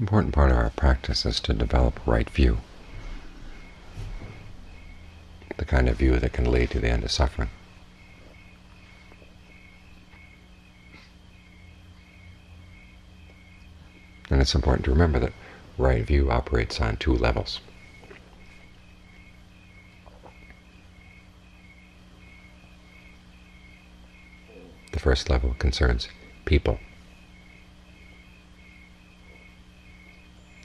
important part of our practice is to develop right view, the kind of view that can lead to the end of suffering. And it's important to remember that right view operates on two levels. The first level concerns people,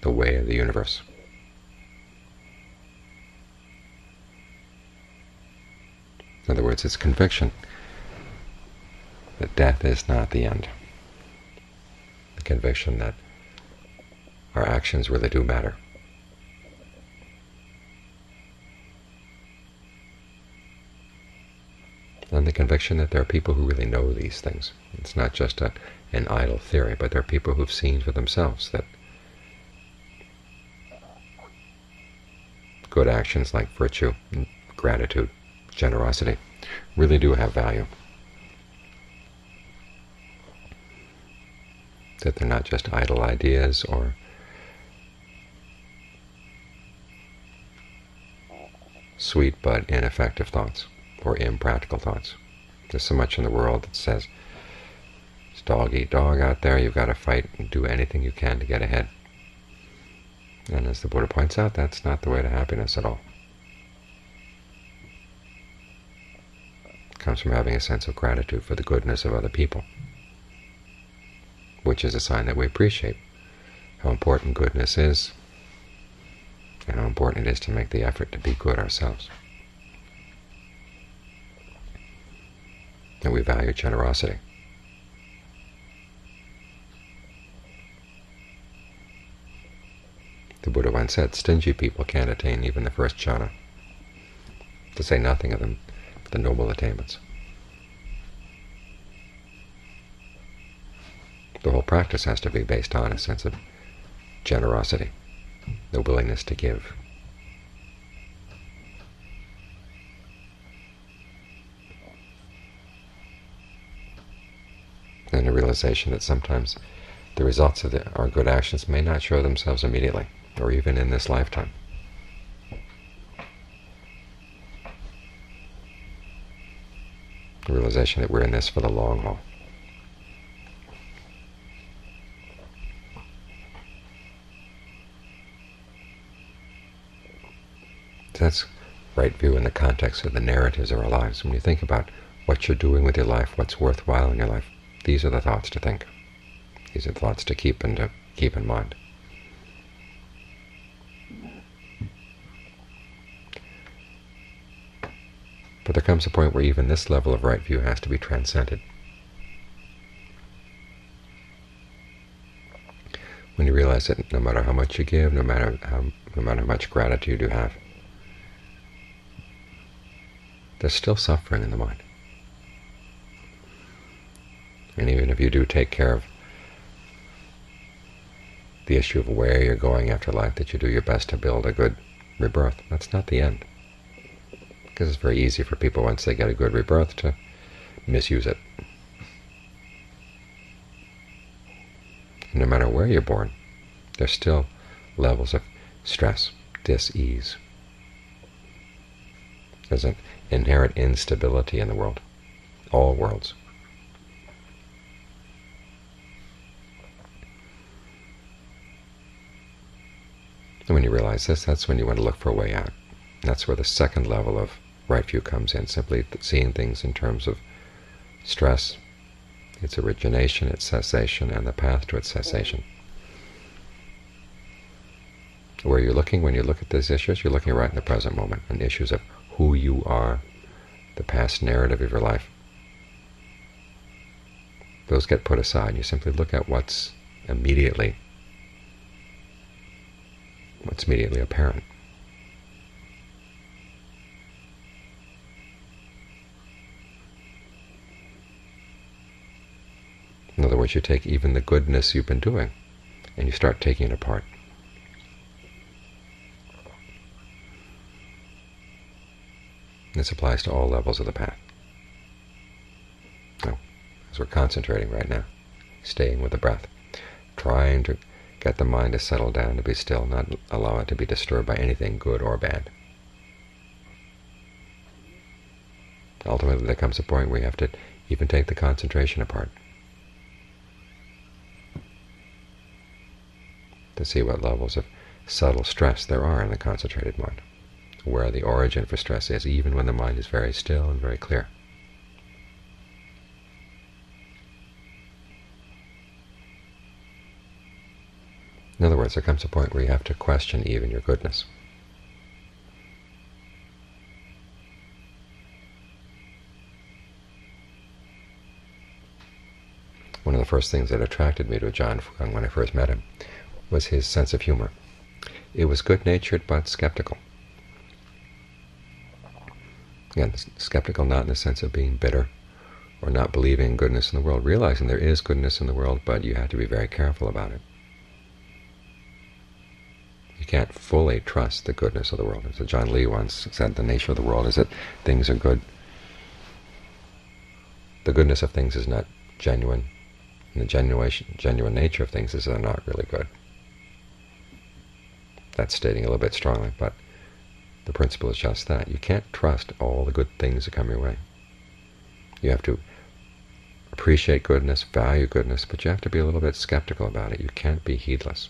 the way of the universe. In other words, it's conviction that death is not the end. The conviction that our actions really do matter. And the conviction that there are people who really know these things. It's not just a, an idle theory, but there are people who've seen for themselves that good actions like virtue, gratitude, generosity really do have value. That they're not just idle ideas or sweet but ineffective thoughts or impractical thoughts. There's so much in the world that says it's dog eat dog out there, you've got to fight and do anything you can to get ahead. And as the Buddha points out, that's not the way to happiness at all. It comes from having a sense of gratitude for the goodness of other people, which is a sign that we appreciate how important goodness is and how important it is to make the effort to be good ourselves. And we value generosity. The Buddha once said, stingy people can't attain even the first jhana, to say nothing of them, the noble attainments. The whole practice has to be based on a sense of generosity the willingness to give. And a realization that sometimes the results of the, our good actions may not show themselves immediately, or even in this lifetime. The realization that we're in this for the long haul. That's right view in the context of the narratives of our lives. When you think about what you're doing with your life, what's worthwhile in your life, these are the thoughts to think. These are the thoughts to keep and to keep in mind. There comes a point where even this level of right view has to be transcended. When you realize that no matter how much you give, no matter how, no matter how much gratitude you have, there's still suffering in the mind. And even if you do take care of the issue of where you're going after life, that you do your best to build a good rebirth, that's not the end. Because it's very easy for people, once they get a good rebirth, to misuse it. No matter where you're born, there's still levels of stress, dis-ease. There's an inherent instability in the world, all worlds. And when you realize this, that's when you want to look for a way out. That's where the second level of right view comes in, simply seeing things in terms of stress, its origination, its cessation, and the path to its cessation. Where you're looking when you look at these issues, you're looking right in the present moment, and issues of who you are, the past narrative of your life. Those get put aside. You simply look at what's immediately what's immediately apparent. In other words, you take even the goodness you've been doing and you start taking it apart. This applies to all levels of the path. Now, as we're concentrating right now, staying with the breath, trying to get the mind to settle down, to be still, not allow it to be disturbed by anything good or bad. Ultimately, there comes a point where you have to even take the concentration apart to see what levels of subtle stress there are in the concentrated mind, where the origin for stress is, even when the mind is very still and very clear. In other words, there comes a point where you have to question even your goodness. One of the first things that attracted me to Ajaan Fuang when I first met him was his sense of humor. It was good-natured but skeptical. Again, skeptical not in the sense of being bitter or not believing goodness in the world, realizing there is goodness in the world, but you have to be very careful about it. You can't fully trust the goodness of the world. As Ajaan Lee once said, the nature of the world is that things are good. The goodness of things is not genuine, and the genuine, genuine nature of things is they're not really good. That's stating a little bit strongly, but the principle is just that. You can't trust all the good things that come your way. You have to appreciate goodness, value goodness, but you have to be a little bit skeptical about it. You can't be heedless.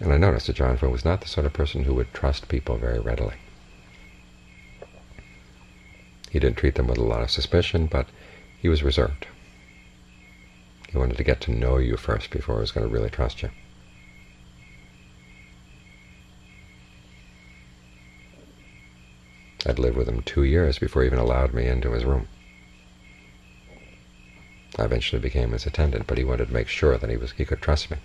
And I noticed that Ajaan Fuang was not the sort of person who would trust people very readily. He didn't treat them with a lot of suspicion, but he was reserved. He wanted to get to know you first before he was going to really trust you. I'd lived with him two years before he even allowed me into his room. I eventually became his attendant, but he wanted to make sure that he was he could trust me.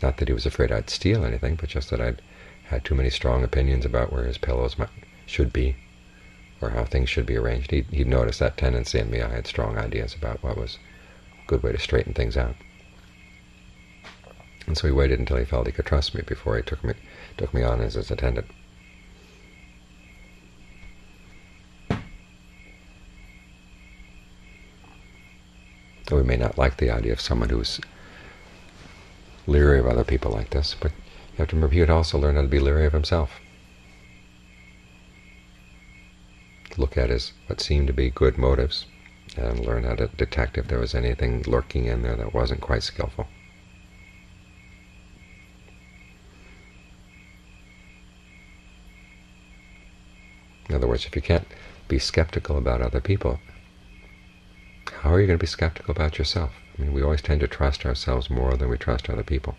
Not that he was afraid I'd steal anything, but just that I'd had too many strong opinions about where his pillows might, should be or how things should be arranged. He'd, he'd noticed that tendency in me. I had strong ideas about what was a good way to straighten things out. And so he waited until he felt he could trust me before he took me took me on as his attendant. We may not like the idea of someone who's leery of other people like this, but you have to remember he would also learn how to be leery of himself. Look at his what seemed to be good motives and learn how to detect if there was anything lurking in there that wasn't quite skillful. In other words, if you can't be skeptical about other people, how are you going to be skeptical about yourself? I mean, we always tend to trust ourselves more than we trust other people.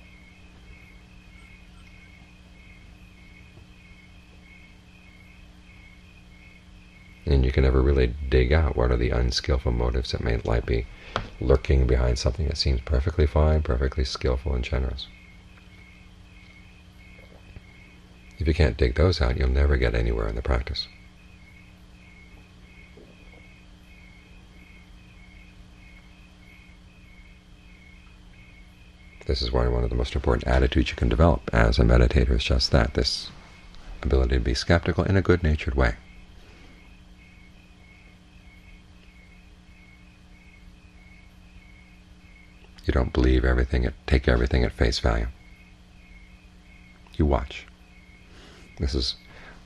And you can never really dig out what are the unskillful motives that may might be lurking behind something that seems perfectly fine, perfectly skillful and generous. If you can't dig those out, you'll never get anywhere in the practice. This is why one of the most important attitudes you can develop as a meditator is just that, this ability to be skeptical in a good-natured way. You don't believe everything, take everything at face value. You watch. This is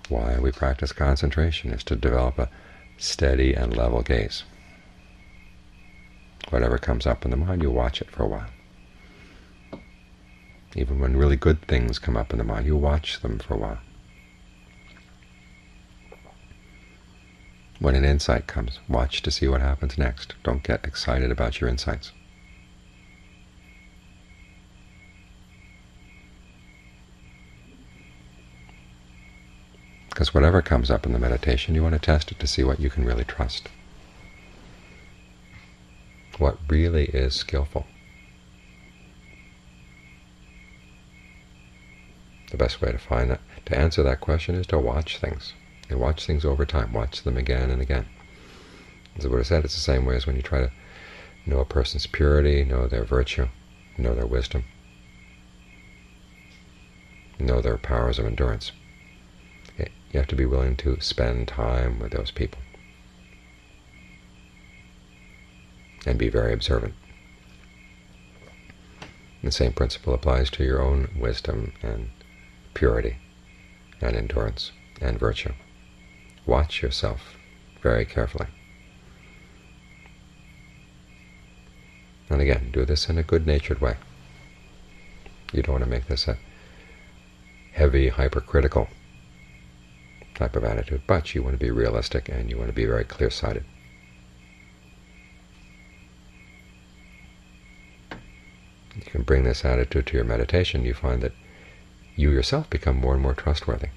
why we practice concentration, is to develop a steady and level gaze. Whatever comes up in the mind, you watch it for a while. Even when really good things come up in the mind, you watch them for a while. When an insight comes, watch to see what happens next. Don't get excited about your insights. Because whatever comes up in the meditation, you want to test it to see what you can really trust. What really is skillful. The best way to find that, to answer that question is to watch things, and watch things over time. Watch them again and again. As the Buddha said, it's the same way as when you try to know a person's purity, know their virtue, know their wisdom, know their powers of endurance. You have to be willing to spend time with those people and be very observant. The same principle applies to your own wisdom and purity and endurance and virtue. Watch yourself very carefully. And again, do this in a good-natured way. You don't want to make this a heavy, hypercritical type of attitude, but you want to be realistic and you want to be very clear-sighted. You can bring this attitude to your meditation, you find that you yourself become more and more trustworthy.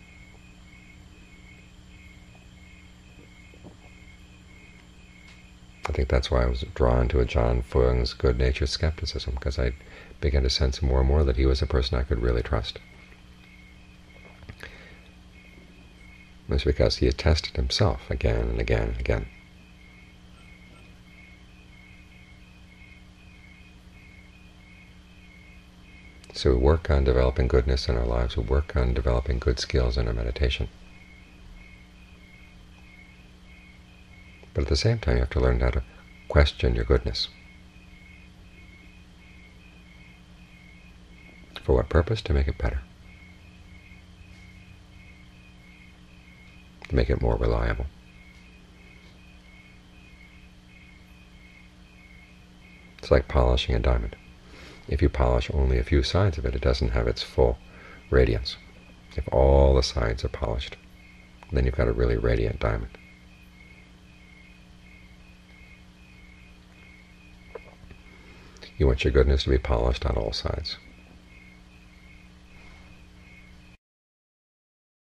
I think that's why I was drawn to Ajaan Fuang's good-natured skepticism, because I began to sense more and more that he was a person I could really trust. It was because he had tested himself again and again and again. So we work on developing goodness in our lives, we work on developing good skills in our meditation. But at the same time, you have to learn how to question your goodness. For what purpose? To make it better. To make it more reliable. It's like polishing a diamond. If you polish only a few sides of it, it doesn't have its full radiance. If all the sides are polished, then you've got a really radiant diamond. You want your goodness to be polished on all sides.